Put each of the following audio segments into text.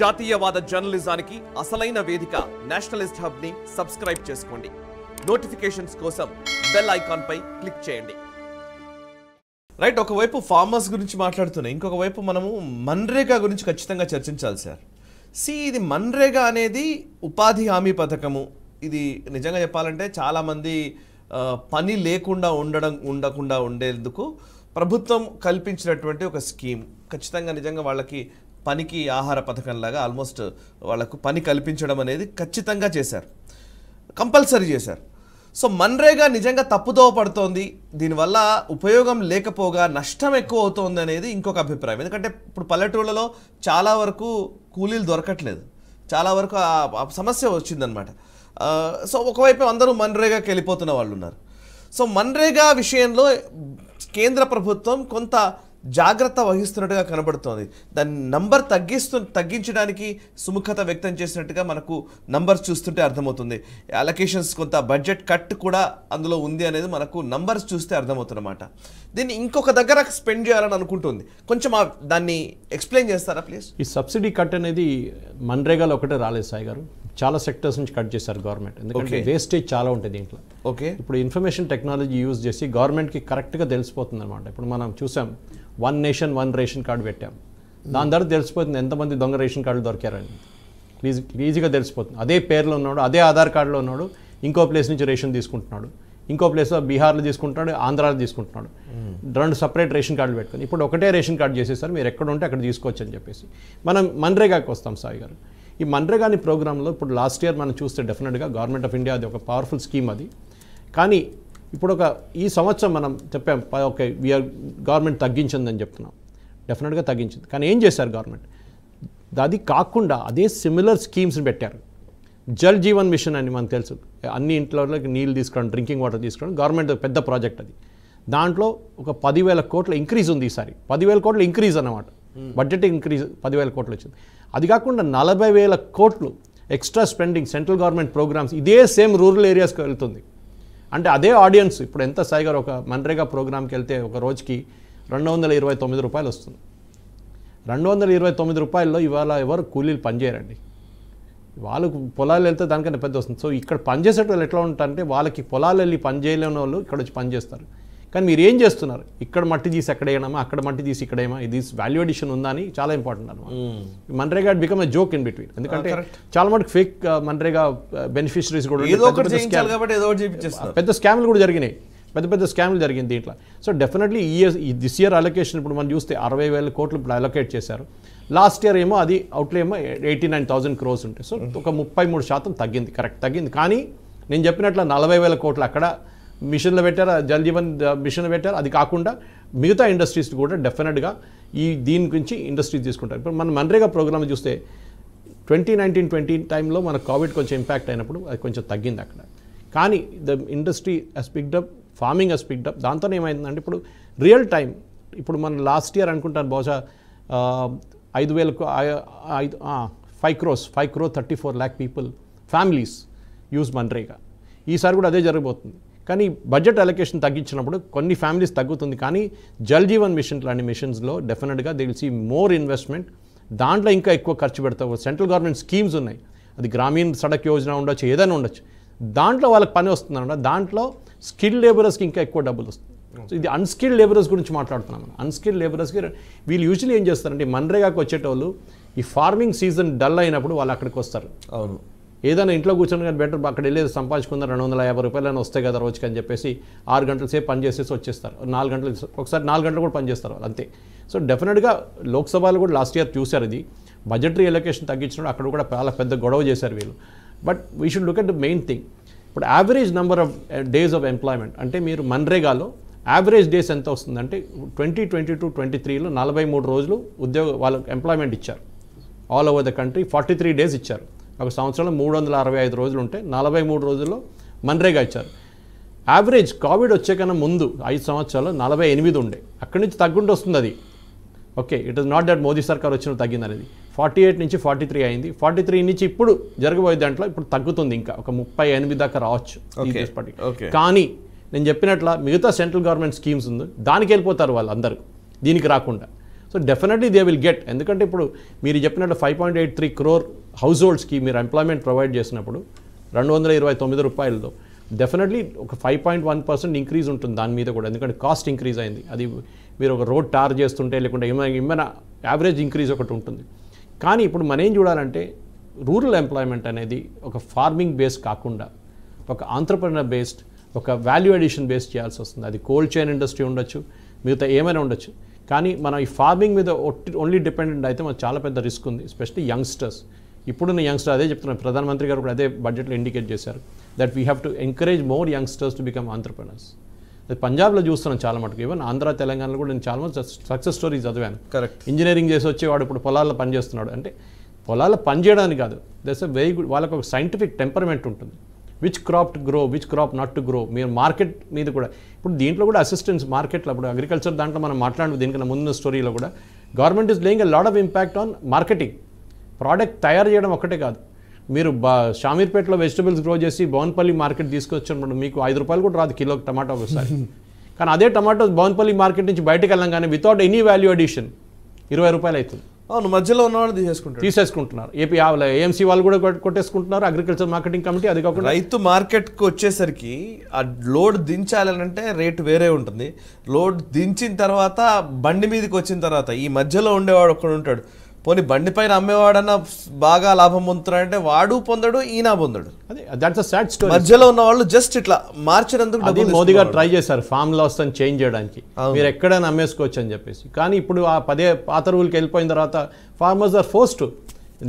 జాతీయవాద జర్నలిజానికి అసలైన వేదిక నేషనలిస్ట్ హబ్ని సబ్స్క్రైబ్ చేసుకోండి. నోటిఫికేషన్స్ కోసం బెల్ ఐకాన్ పై క్లిక్ చేయండి. రైట్ ఒకవైపు ఫార్మర్స్ గురించి మాట్లాడుతున్నాయి ఇంకొక వైపు మనము మన్రేగా గురించి ఖచ్చితంగా చర్చించాలి సార్. సి ఇది మన్రేగా అనేది ఉపాధి హామీ పథకము. ఇది నిజంగా చెప్పాలంటే చాలామంది పని లేకుండా ఉండడం ఉండకుండా ఉండేందుకు ప్రభుత్వం కల్పించినటువంటి ఒక స్కీమ్. ఖచ్చితంగా నిజంగా వాళ్ళకి పనికి ఆహార పథకం లాగా ఆల్మోస్ట్ వాళ్ళకు పని కల్పించడం అనేది ఖచ్చితంగా చేశారు. కంపల్సరీ చేశారు. సో మన్రేగా నిజంగా తప్పుదోవ పడుతోంది. దీనివల్ల ఉపయోగం లేకపోగా నష్టం ఎక్కువ అవుతోంది అనేది ఇంకొక అభిప్రాయం. ఎందుకంటే ఇప్పుడు పల్లెటూళ్ళలో చాలా వరకు కూలీలు దొరకట్లేదు. చాలా వరకు ఆ సమస్య వచ్చిందనమాట సో ఒకవైపు అందరూ మన్రేగాకి వెళ్ళిపోతున్న వాళ్ళు ఉన్నారు సో మన్రేగా విషయంలో కేంద్ర ప్రభుత్వం కొంత జాగ్రత్త వహిస్తున్నట్టుగా కనబడుతోంది. దాని నంబర్ తగ్గిస్తు తగ్గించడానికి సుముఖత వ్యక్తం చేసినట్టుగా మనకు నంబర్స్ చూస్తుంటే అర్థమవుతుంది. అలొకేషన్స్ కొంత బడ్జెట్ కట్ కూడా అందులో ఉంది అనేది మనకు నంబర్స్ చూస్తే అర్థమవుతున్నమాట దీన్ని ఇంకొక దగ్గర స్పెండ్ చేయాలని అనుకుంటుంది. కొంచెం దాన్ని ఎక్స్ప్లెయిన్ చేస్తారా ప్లీజ్? ఈ సబ్సిడీ కట్ అనేది మన్రేగాలో ఒకటే రాలేదు సాయి గారు. చాలా సెక్టర్స్ నుంచి కట్ చేశారు గవర్నమెంట్ ఎందుకంటే. వేస్టేజ్ చాలా ఉంటుంది దీంట్లో. ఓకే ఇప్పుడు ఇన్ఫర్మేషన్ టెక్నాలజీ యూజ్ చేసి గవర్నమెంట్కి కరెక్ట్గా తెలిసిపోతుంది అనమాట ఇప్పుడు మనం చూసాం one nation one ration card పెట్టాం. దాని ద్వారా తెలిసిపోతుంది ఎంతమంది దొంగ రేషన్ కార్డులు దొరికారని. ఈజీ ఈజీగా తెలిసిపోతుంది. అదే పేర్లో ఉన్నాడు అదే ఆధార్ కార్డులో ఉన్నాడు ఇంకో ప్లేస్ నుంచి రేషన్ తీసుకుంటున్నాడు. ఇంకో ప్లేస్లో బీహార్లో తీసుకుంటున్నాడు ఆంధ్రాలో తీసుకుంటున్నాడు. రెండు సపరేట్ రేషన్ కార్డులు పెట్టుకొని ఇప్పుడు ఒకటే రేషన్ కార్డు చేసేసారు మీరు ఎక్కడ ఉంటే అక్కడ తీసుకోవచ్చు అని చెప్పేసి. మనం మన్రేగాకి వస్తాం సాయి గారు. ఈ మన్రేగాని ప్రోగ్రాంలో ఇప్పుడు లాస్ట్ ఇయర్ మనం చూస్తే డెఫినెట్గా గవర్నమెంట్ ఆఫ్ ఇండియా అది ఒక పవర్ఫుల్ స్కీమ్ అది. కానీ ఇప్పుడు ఒక ఈ సంవత్సరం మనం చెప్పాం ఓకే వీఆర్ గవర్నమెంట్ తగ్గించిందని చెప్తున్నాం. డెఫినెట్గా తగ్గించింది. కానీ ఏం చేశారు గవర్నమెంట్ అది కాకుండా అదే సిమిలర్ స్కీమ్స్ని పెట్టారు. జల్ జీవన్ మిషన్ అని మనకు తెలుసు. అన్ని ఇంట్లోకి నీళ్ళు తీసుకోవడం డ్రింకింగ్ వాటర్ తీసుకోవడం గవర్నమెంట్ పెద్ద ప్రాజెక్ట్ అది. దాంట్లో ఒక పదివేల కోట్ల ఇంక్రీజ్ ఉంది ఈసారి. పదివేల కోట్ల ఇంక్రీజ్ అన్నమాట. బడ్జెట్ ఇంక్రీజ్ పదివేల కోట్లు వచ్చింది. అది కాకుండా నలభై వేల కోట్లు extra spending central government programs ఇదే సేమ్ రూరల్ ఏరియాస్కి వెళ్తుంది. అంటే అదే ఆడియన్స్ ఇప్పుడు ఎంత సాయి గారు ఒక మన్రేగా ప్రోగ్రామ్కి వెళ్తే ఒక రోజుకి రెండు వందల ఇరవై తొమ్మిది రూపాయలు వస్తుంది. రెండు వందల ఇరవై తొమ్మిది రూపాయల్లో ఇవాళ ఎవరు కూలీలు పనిచేయరండి వాళ్ళకు పొలాలు వెళ్తే దానికన్నా పెద్ద వస్తుంది. సో ఇక్కడ పనిచేసేట వాళ్ళు ఎట్లా ఉంటారంటే వాళ్ళకి పొలాలు వెళ్ళి పని చేయలేని వాళ్ళు ఇక్కడ వచ్చి పనిచేస్తారు కానీ మీరు ఏం చేస్తున్నారు? ఇక్కడ మట్టి తీసి ఎక్కడ వేయడమా అక్కడ మట్టి తీసి ఇక్కడ వేయమా ఇది వాల్యూ అడిషన్ ఉందా అని చాలా ఇంపార్టెంట్ అనమాట MNREGA become a joke in between ఎందుకంటే చాలా మటుకు ఫేక్ మన్రేగా బెనిఫిషరీస్ కూడా ఏదో పెద్ద స్కామ్లు కూడా జరిగినాయి. పెద్ద పెద్ద స్కామ్లు జరిగింది దీంట్లో. సో డెఫినెట్లీ ఈ ఇయర్ దిస్ ఇయర్ అలొకేషన్ ఇప్పుడు మనం చూస్తే అరవై వేల కోట్లు ఇప్పుడు అలొకేట్ చేశారు. లాస్ట్ ఇయర్ ఏమో అది అవుట్లే ఏమో ఎయిటీ నైన్ థౌసండ్ క్రోస్ ఉంటాయి సో ఒక ముప్పై మూడు శాతం తగ్గింది. కరెక్ట్ తగ్గింది. కానీ నేను చెప్పినట్లు నలభై వేల కోట్లు అక్కడ మిషన్లు పెట్టారు? జల్ జీవన్ మిషన్ పెట్టారు? అది కాకుండా మిగతా ఇండస్ట్రీస్ కూడా డెఫినెట్గా ఈ దీని గురించి ఇండస్ట్రీస్ తీసుకుంటారు. ఇప్పుడు మన మన్రేగా ప్రోగ్రామ్ చూస్తే ట్వంటీ నైన్టీన్ ట్వంటీ టైంలో మన కోవిడ్ కొంచెం ఇంపాక్ట్ అయినప్పుడు అది కొంచెం తగ్గింది అక్కడ. కానీ the industry has picked up farming has picked up దాంతో ఏమైందంటే ఇప్పుడు రియల్ టైం ఇప్పుడు మన లాస్ట్ ఇయర్ అనుకుంటాను బహుశా ఐదు వేలకు ఐదు five crores five crore thirty four lakh people families use MNREGA. ఈసారి కూడా అదే జరగబోతుంది. కానీ బడ్జెట్ అలొకేషన్ తగ్గించినప్పుడు కొన్ని ఫ్యామిలీస్ తగ్గుతుంది. కానీ జల్ జీవన్ మిషన్ లాంటి మిషన్స్లో డెఫినెట్గా they will see more investment దాంట్లో ఇంకా ఎక్కువ ఖర్చు పెడతావు సెంట్రల్ గవర్నమెంట్ స్కీమ్స్ ఉన్నాయి. అది గ్రామీణ సడక్ యోజన ఉండొచ్చు ఏదైనా ఉండొచ్చు. దాంట్లో వాళ్ళకి పని వస్తుందన్నమాట దాంట్లో స్కిల్ లేబరర్స్కి ఇంకా ఎక్కువ డబ్బులు వస్తుంది సో ఇది అన్స్కిల్ లేబరర్స్ గురించి మాట్లాడుతున్నాం మనం. లేబరర్స్కి వీళ్ళు యూజువల్లీ ఏం చేస్తారంటే మన్రేగాకి వచ్చేటోళ్ళు ఈ ఫార్మింగ్ సీజన్ డల్ అయినప్పుడు వాళ్ళు అక్కడికి వస్తారు. అవును. ఏదైనా ఇంట్లో కూర్చొని కానీ బెటర్ అక్కడ వెళ్ళేది సంపాదించుకుందాం రెండు వందల యాభై రూపాయలు వస్తాయి కదా రోజుకి అని చెప్పేసి ఆరు గంటల సేపు పని చేసేసి వచ్చేస్తారు. నాలుగు గంటలు ఒకసారి నాలుగు గంటలు కూడా పని చేస్తారు వాళ్ళు అంతే. సో డెఫినెట్గా లోక్సభలో కూడా లాస్ట్ ఇయర్ చూశారు ఇది. బడ్జెటరీ ఎలొకేషన్ తగ్గించినప్పుడు అక్కడ కూడా చాలా పెద్ద గొడవ చేశారు వీళ్ళు. But we should look at the main thing ఇప్పుడు average number of days of employment అంటే మీరు మన్రేగాలో యావరేజ్ డేస్ ఎంత వస్తుందంటే ట్వంటీ ట్వంటీ టూ ట్వంటీ త్రీలో నలభై మూడు రోజులు ఉద్యోగ వాళ్ళకి ఎంప్లాయ్మెంట్ ఇచ్చారు. All over the country forty three days ఇచ్చారు. ఒక సంవత్సరంలో మూడు వందల అరవై ఐదు రోజులు ఉంటే నలభై మూడు రోజుల్లో మన్రేగా ఇచ్చారు. యావరేజ్ కోవిడ్ వచ్చే కన్నా ముందు ఐదు సంవత్సరాలు నలభై ఎనిమిది ఉండే. అక్కడి నుంచి తగ్గుంటూ వస్తుంది అది. Okay it is not that Modi సర్కార్ వచ్చిన తగ్గింది అనేది. ఫార్టీ ఎయిట్ నుంచి ఫార్టీ త్రీ అయింది. ఫార్టీ త్రీ నుంచి ఇప్పుడు జరగబోయే దాంట్లో ఇప్పుడు తగ్గుతుంది ఇంకా. ఒక ముప్పై ఎనిమిది దాకా రావచ్చు. కానీ నేను చెప్పినట్ల మిగతా సెంట్రల్ గవర్నమెంట్ స్కీమ్స్ ఉంది. దానికి వెళ్ళిపోతారు వాళ్ళందరూ. దీనికి రాకుండా. So definitely they will get ఎందుకంటే ఇప్పుడు మీరు చెప్పినట్టు five point eight three crore house హోల్డ్స్కి మీరు ఎంప్లాయ్మెంట్ ప్రొవైడ్ చేసినప్పుడు రెండు వందల ఇరవై తొమ్మిది రూపాయలతో డెఫినెట్లీ ఒక five point one percent increase ఉంటుంది దాని మీద కూడా. ఎందుకంటే కాస్ట్ ఇంక్రీజ్ అయింది. అది మీరు ఒక రోడ్ టార్ చేస్తుంటే లేకుంటే ఏమైనా ఏమైనా యావరేజ్ ఇంక్రీజ్ ఒకటి ఉంటుంది. కానీ ఇప్పుడు మనం ఏం చూడాలంటే రూరల్ ఎంప్లాయ్మెంట్ అనేది ఒక ఫార్మింగ్ బేస్ కాకుండా ఒక ఆంటర్ప్రినర్ బేస్డ్ ఒక వాల్యూ అడిషన్ బేస్ చేయాల్సి వస్తుంది. అది కోల్డ్ చైన్ ఇండస్ట్రీ ఉండొచ్చు మిగతా ఏమైనా ఉండొచ్చు. కానీ మనం ఈ ఫార్మింగ్ మీద ఓన్లీ డిపెండెంట్ అయితే మనకు చాలా పెద్ద రిస్క్ ఉంది ఎస్పెషల్లీ యంగ్స్టర్స్ ఇప్పుడున్న యంగ్స్టర్ అదే చెప్తున్నారు ప్రధానమంత్రి గారు కూడా అదే బడ్జెట్లో ఇండికేట్ చేశారు that we have to encourage more youngsters to become entrepreneurs అది పంజాబ్లో చూస్తున్నాం చాలా మటుకు. ఈవెన్ ఆంధ్ర తెలంగాణలో కూడా నేను చాలా మంది సక్సెస్ స్టోరీస్ చదివాను. కరెక్ట్ ఇంజనీరింగ్ చేసి వచ్చేవాడు ఇప్పుడు పొలాల్లో పని చేస్తున్నాడు అంటే పొలాల్లో పని చేయడానికి కాదు. దట్స్ అ వెరీ గుడ్ వాళ్ళకి ఒక సైంటిఫిక్ టెంపర్మెంట్ ఉంటుంది. Which crop to grow which crop not to grow మీరు మార్కెట్ మీద కూడా. ఇప్పుడు దీంట్లో కూడా అసిస్టెన్స్ మార్కెట్లో ఇప్పుడు అగ్రికల్చర్ దాంట్లో మనం మాట్లాడు దీనికన్నా ముందున్న స్టోరీలో కూడా. Government is laying a lot of impact on marketing product తయారు చేయడం ఒకటే కాదు. మీరు బా షామీర్పేటలో వెజిటబుల్స్ గ్రో చేసి బోన్పల్లి మార్కెట్ తీసుకొచ్చినప్పుడు మీకు ఐదు రూపాయలు కూడా రాదు కిలో టమాటో ఒకసారి. కానీ అదే టమాటో బోన్పల్లి మార్కెట్ నుంచి బయటకు వెళ్ళంగానే వితౌట్ ఎనీ వాల్యూ అడిషన్ ఇరవై రూపాయలు అవుతుంది. అవును మధ్యలో ఉన్నవాడు తీసేసుకుంటాడు. తీసేసుకుంటున్నారు. ఏపీ ఏఎంసీ వాళ్ళు కూడా కొట్- కొట్టేసుకుంటున్నారు. అగ్రికల్చర్ మార్కెటింగ్ కమిటీ అది కాకుండా రైతు మార్కెట్కి వచ్చేసరికి ఆ లోడ్ దించాలంటే రేటు వేరే ఉంటుంది. లోడ్ దించిన తర్వాత బండి మీదకి వచ్చిన తర్వాత ఈ మధ్యలో ఉండేవాడు ఒక్కడు ఉంటాడు. పోనీ బండి పైన అమ్మేవాడన్నా బాగా లాభం పొందుతున్నాడంటే వాడు పొందడు ఈయన పొందడు. మధ్యలో ఉన్న వాళ్ళు జస్ట్ ఇట్లా మార్చినందుకు మోదీ గారు. ట్రై చేశారు ఫామ్ లాస్ అని చేంజ్ చేయడానికి. మీరు ఎక్కడైనా అమ్మేసుకోవచ్చు అని చెప్పేసి. కానీ ఇప్పుడు ఆ పదే పాత రూల్కి వెళ్ళిపోయిన తర్వాత ఫార్మర్స్ ఆర్ ఫోర్స్డ్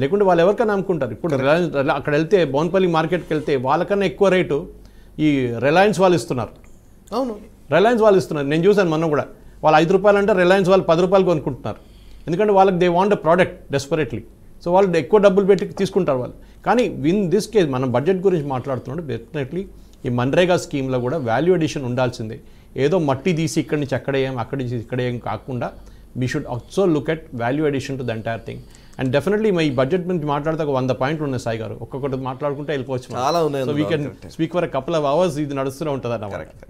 లేకుంటే వాళ్ళు ఎవరికైనా అమ్ముకుంటారు. ఇప్పుడు రిలయన్స్ అక్కడ వెళ్తే బోన్పల్లి మార్కెట్కి వెళ్తే వాళ్ళకన్నా ఎక్కువ రేటు ఈ రిలయన్స్ వాళ్ళు ఇస్తున్నారు. అవును. రిలయన్స్ వాళ్ళు ఇస్తున్నారు. నేను చూశాను మొన్న కూడా. వాళ్ళు ఐదు రూపాయలు అంటే రిలయన్స్ వాళ్ళు పది రూపాయలు కొనుక్కుంటున్నారు. ఎందుకంటే వాళ్ళకి they want a product desperately so వాళ్ళు ఎక్కువ డబ్బులు పెట్టి తీసుకుంటారు వాళ్ళు. కానీ విన్ దిస్ కేస్ మనం బడ్జెట్ గురించి మాట్లాడుతున్నాడు డెఫినెట్లీ ఈ మన్రేగా స్కీమ్లో కూడా వాల్యూ అడిషన్ ఉండాల్సిందే. ఏదో మట్టి తీసి ఇక్కడి నుంచి అక్కడ ఏం అక్కడి నుంచి ఇక్కడ ఏం కాకుండా we should also look at value addition to the entire thing and definitely ఈ బడ్జెట్ గురించి మాట్లాడితే ఒక వంద పాయింట్లు ఉన్నాయి సాయి గారు. ఒక్కొక్కటి మాట్లాడుకుంటే వెళ్ళిపోవచ్చు చాలా ఉన్నాయి so we can. Speak for couple of hours ఇది నడుస్తూనే ఉంటుంది కరెక్ట్